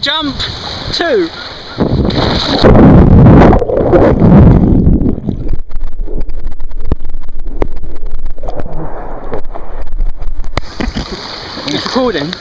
Jump! Two. It's recording.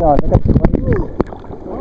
Rồi, nó đẹp